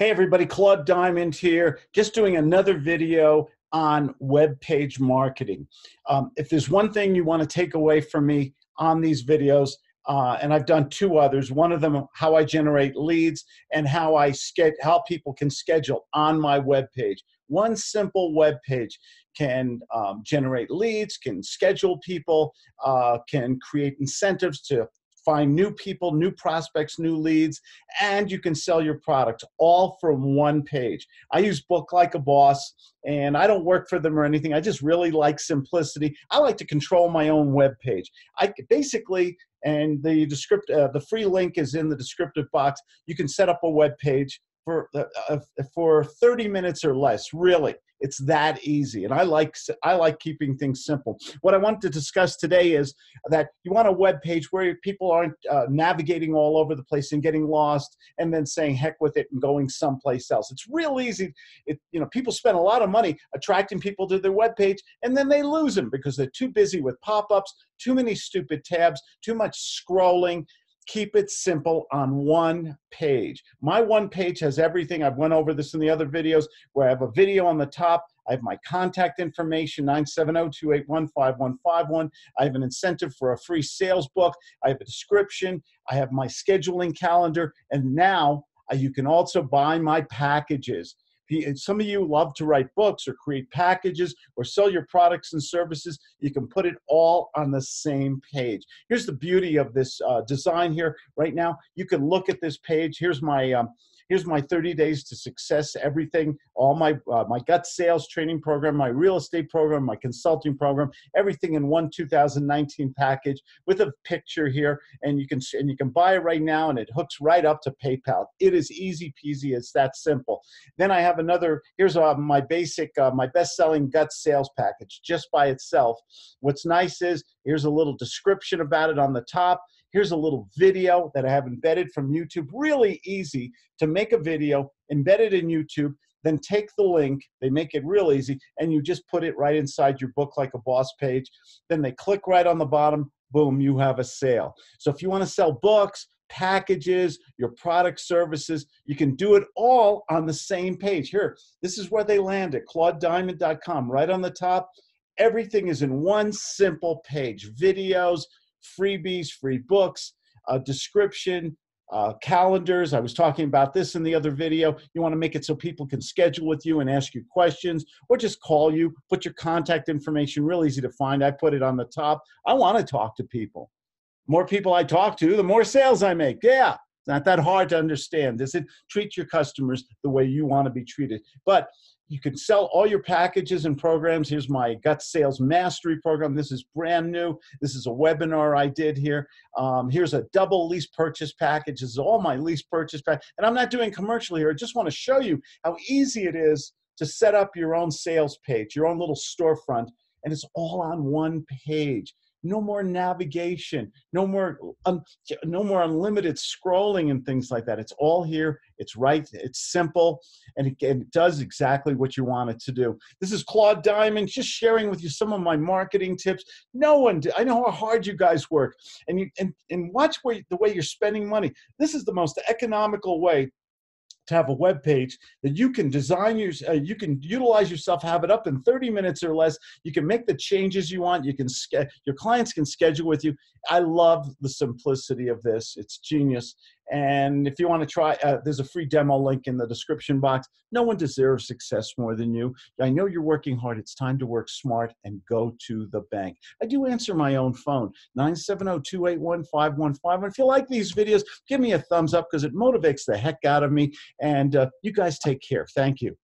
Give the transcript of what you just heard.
Hey everybody, Claude Diamond here, just doing another video on web page marketing. Um, if there's one thing you want to take away from me on these videos, uh, and I've done two others. One of them, how I generate leads and how I how people can schedule on my web page. One simple web page can um, generate leads, can schedule people, uh, can create incentives to find new people, new prospects, new leads, and you can sell your product all from one page. I use Book Like a Boss, and I don't work for them or anything. I just really like simplicity. I like to control my own web page. I basically, and the descript, uh, the free link is in the descriptive box. You can set up a web page for uh, uh for 30 minutes or less. Really, it's that easy, and I like I like keeping things simple. What I want to discuss today is that you want a web page where people aren't uh, navigating all over the place and getting lost, and then saying heck with it and going someplace else. It's real easy. It you know people spend a lot of money attracting people to their web page, and then they lose them because they're too busy with pop-ups, too many stupid tabs, too much scrolling, keep it simple on one page. My one page has everything. I've went over this in the other videos where I have a video on the top. I have my contact information, 970-281-5151. I have an incentive for a free sales book. I have a description. I have my scheduling calendar. And now uh, you can also buy my packages some of you love to write books or create packages or sell your products and services. You can put it all on the same page. Here's the beauty of this uh, design here right now. You can look at this page. Here's my um, here's my 30 days to success everything all my uh, my GUTS sales training program my real estate program my consulting program everything in one 2019 package with a picture here and you can and you can buy it right now and it hooks right up to paypal it is easy peasy it's that simple then i have another here's uh, my basic uh, my best selling GUTS sales package just by itself what's nice is here's a little description about it on the top Here's a little video that I have embedded from YouTube. Really easy to make a video, embed it in YouTube, then take the link, they make it real easy, and you just put it right inside your book like a boss page. Then they click right on the bottom, boom, you have a sale. So if you want to sell books, packages, your product services, you can do it all on the same page. Here, this is where they land at claudediamond.com. Right on the top, everything is in one simple page videos, freebies, free books, a description, uh, calendars. I was talking about this in the other video. You want to make it so people can schedule with you and ask you questions or just call you, put your contact information, real easy to find. I put it on the top. I want to talk to people. More people I talk to, the more sales I make. Yeah, it's not that hard to understand. Does it treat your customers the way you want to be treated? But you can sell all your packages and programs. Here's my GUTS Sales Mastery program. This is brand new. This is a webinar I did here. Um, here's a double lease purchase package. This is all my lease purchase pack. And I'm not doing commercial here. I just want to show you how easy it is to set up your own sales page, your own little storefront, and it's all on one page no more navigation no more um, no more unlimited scrolling and things like that. It's all here it's right it's simple and it, it, does exactly what you want it to do. This is claude diamond just sharing with you some of my marketing tips. No one did, i know how hard you guys work and you and, and watch where, the way you're spending money. This is the most economical way to have a web page that you can design your, uh, you can utilize yourself, have it up in 30 minutes or less. You can make the changes you want. You can your clients can schedule with you. I love the simplicity of this. It's genius. And if you want to try, uh, there's a free demo link in the description box. No one deserves success more than you. I know you're working hard. It's time to work smart and go to the bank. I do answer my own phone, 970-281-5151. If you like these videos, give me a thumbs up because it motivates the heck out of me. And uh, you guys take care. Thank you.